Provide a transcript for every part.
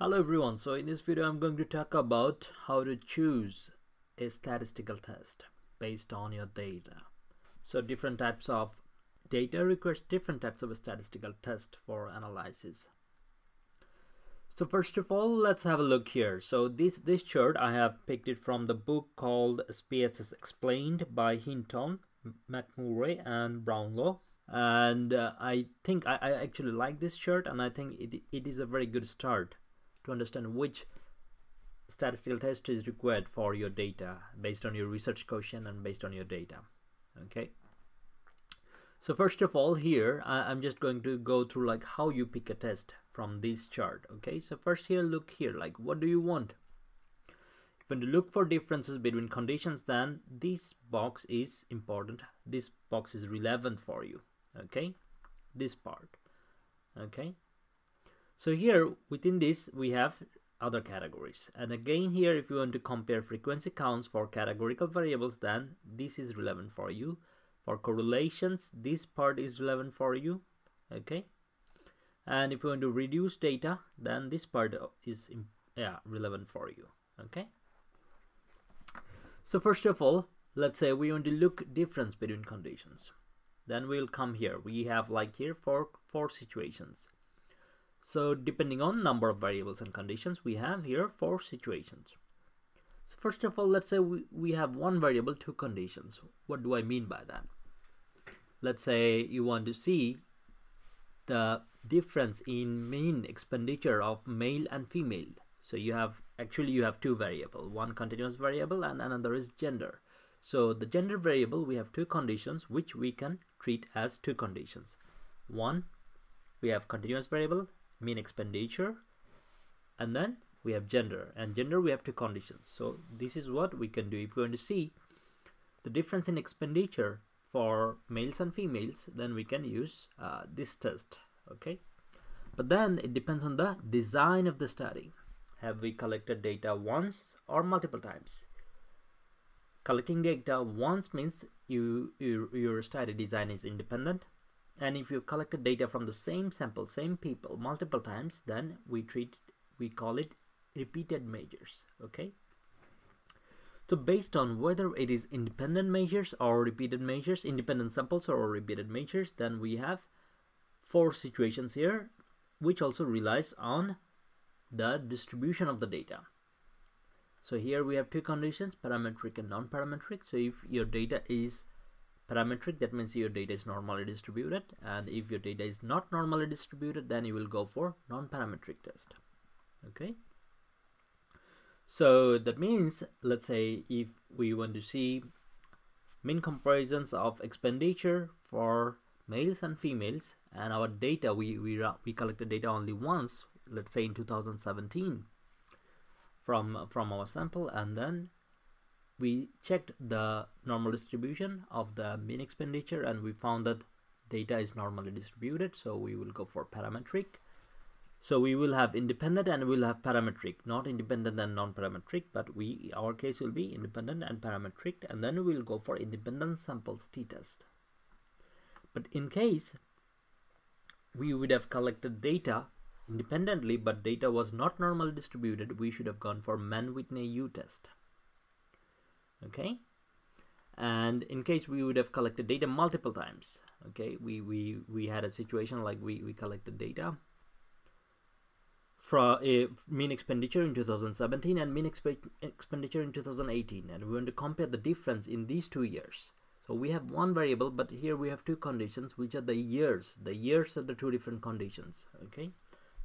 Hello everyone, so in this video I'm going to talk about how to choose a statistical test based on your data. So different types of data requires different types of statistical test for analysis. So first of all, let's have a look here. So this, this chart I have picked it from the book called SPSS Explained by Hinton, McMurray and Brownlow and uh, I think I, I, actually like this chart and I think it, it is a very good start to understand which statistical test is required for your data based on your research question and based on your data okay? So first of all here I, am just going to go through like how you pick a test from this chart okay? So first here look here like what do you want? If you look for differences between conditions then this box is important. This box is relevant for you okay? This part okay so here within this we have other categories. And again here if you want to compare frequency counts for categorical variables then this is relevant for you. For correlations this part is relevant for you okay? And if you want to reduce data then this part is yeah relevant for you okay? So first of all let's say we want to look difference between conditions. Then we'll come here. We have like here four four situations so depending on number of variables and conditions, we have here four situations. So first of all, let's say we, we have one variable, two conditions. What do I mean by that? Let's say you want to see the difference in mean expenditure of male and female. So you have actually you have two variable, one continuous variable and another is gender. So the gender variable we have two conditions which we can treat as two conditions. One we have continuous variable mean expenditure and then we have gender and gender we have two conditions. So this is what we can do. If we want to see the difference in expenditure for males and females then we can use uh, this test okay? But then it depends on the design of the study. Have we collected data once or multiple times? Collecting data once means you, you your study design is independent and if you collected data from the same sample same people multiple times then we treat we call it repeated measures okay? So based on whether it is independent measures or repeated measures independent samples or repeated measures then we have four situations here which also relies on the distribution of the data. So here we have two conditions parametric and non-parametric. So if your data is parametric that means your data is normally distributed and if your data is not normally distributed then you will go for non-parametric test okay? So that means let's say if we want to see mean comparisons of expenditure for males and females and our data we we, we collected data only once let's say in 2017 from from our sample and then we checked the normal distribution of the mean expenditure and we found that data is normally distributed so we will go for parametric. So we will have independent and we'll have parametric not independent and non-parametric but we our case will be independent and parametric and then we'll go for independent samples t-test. But in case we would have collected data independently but data was not normally distributed we should have gone for Mann-Whitney U test okay? And in case we would have collected data multiple times okay? We we we had a situation like we we collected data for a eh, mean expenditure in 2017 and mean exp expenditure in 2018 and we want to compare the difference in these two years. So we have one variable but here we have two conditions which are the years the years are the two different conditions okay?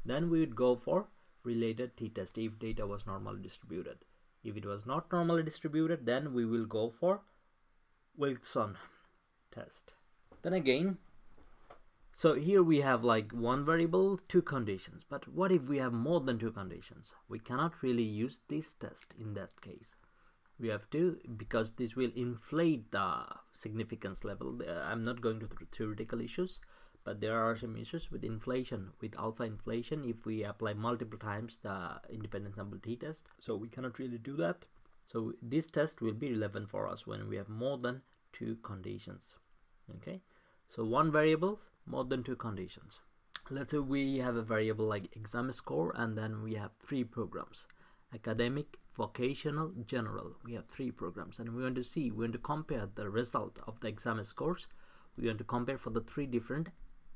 Then we would go for related t-test if data was normally distributed if it was not normally distributed, then we will go for Wilcoxon test. Then again, so here we have like one variable, two conditions. But what if we have more than two conditions? We cannot really use this test in that case. We have to, because this will inflate the significance level. Uh, I'm not going to theoretical issues but there are some issues with inflation with alpha inflation. If we apply multiple times the independent sample t-test so we cannot really do that. so this test will be relevant for us when we have more than two conditions okay? So one variable more than two conditions. Let's say we have a variable like exam score and then we have three programs. Academic vocational general. We have three programs and we want to see we want to compare the result of the exam scores. We want to compare for the three different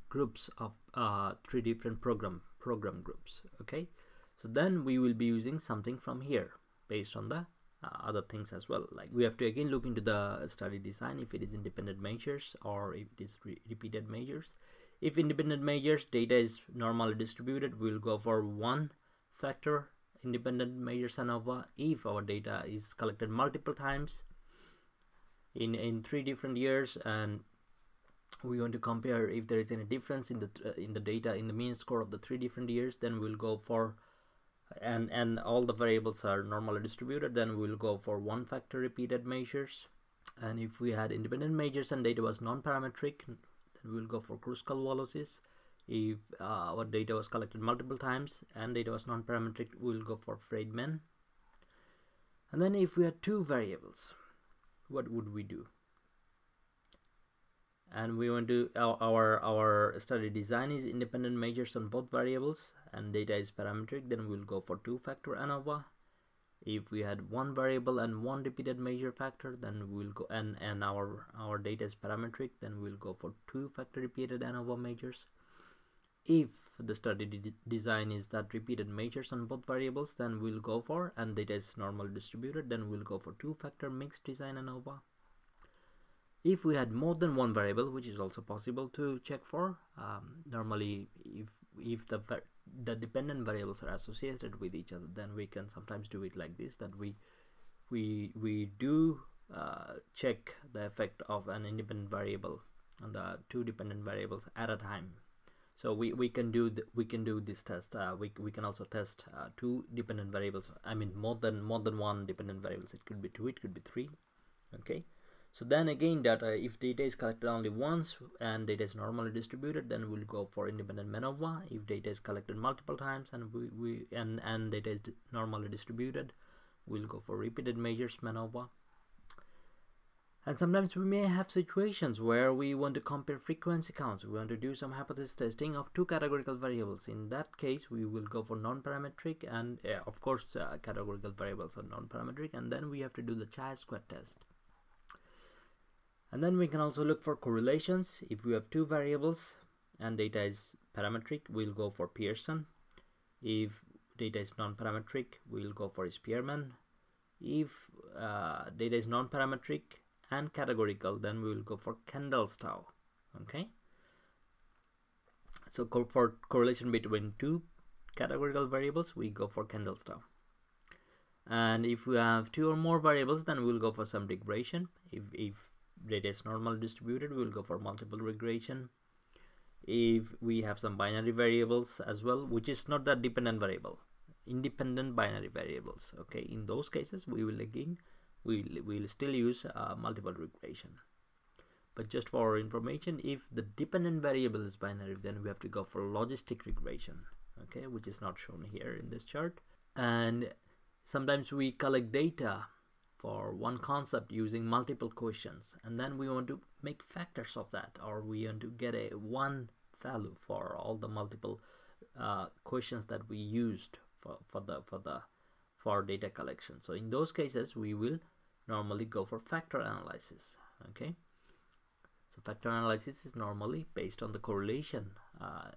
groups of uh, three different program program groups okay? So then we will be using something from here based on the uh, other things as well. Like we have to again look into the study design if it is independent measures or if it is re repeated measures. If independent measures data is normally distributed we'll go for one factor independent measures ANOVA if our data is collected multiple times in in three different years and we want to compare if there is any difference in the uh, in the data in the mean score of the three different years then we'll go for and and all the variables are normally distributed then we'll go for one factor repeated measures. And if we had independent measures and data was non-parametric then we'll go for Kruskal Wallis if uh, our data was collected multiple times and data was non-parametric we'll go for Friedman. And then if we had two variables what would we do and we want to our, our study design is independent measures on both variables and data is parametric then we'll go for two factor ANOVA. If we had one variable and one repeated measure factor then we'll go and and our our data is parametric then we'll go for two factor repeated ANOVA measures. If the study de design is that repeated measures on both variables then we'll go for and data is normally distributed then we'll go for two factor mixed design ANOVA if we had more than one variable which is also possible to check for um, normally if if the the dependent variables are associated with each other then we can sometimes do it like this that we we we do uh, check the effect of an independent variable on the two dependent variables at a time. So we, we can do we can do this test uh, we, we can also test uh, two dependent variables I mean more than more than one dependent variables. It could be two it could be three okay so then again data if data is collected only once and data is normally distributed then we'll go for independent MANOVA if data is collected multiple times and we, we and and data is normally distributed we'll go for repeated measures MANOVA and sometimes we may have situations where we want to compare frequency counts. We want to do some hypothesis testing of two categorical variables. In that case, we will go for non-parametric and uh, of course uh, categorical variables are non-parametric and then we have to do the chi-square test and then we can also look for correlations. If we have two variables and data is parametric we'll go for Pearson. If data is non-parametric we'll go for Spearman. If uh, data is non-parametric and categorical then we will go for Kendall's tau okay? So co for correlation between two categorical variables we go for Kendall's tau and if we have two or more variables then we'll go for some regression if, if data is normally distributed we will go for multiple regression. If we have some binary variables as well which is not that dependent variable independent binary variables okay? In those cases we will again we will still use uh, multiple regression. But just for information if the dependent variable is binary then we have to go for logistic regression okay? Which is not shown here in this chart. And sometimes we collect data for one concept using multiple questions and then we want to make factors of that or we want to get a one value for all the multiple uh, questions that we used for, for the for the for data collection. So in those cases we will normally go for factor analysis okay? So factor analysis is normally based on the correlation uh,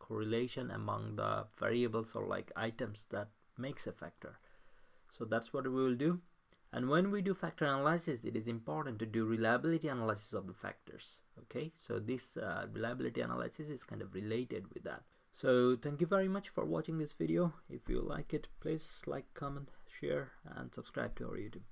correlation among the variables or like items that makes a factor. So that's what we will do and when we do factor analysis, it is important to do reliability analysis of the factors. Okay, so this uh, reliability analysis is kind of related with that. So thank you very much for watching this video. If you like it, please like, comment, share, and subscribe to our YouTube.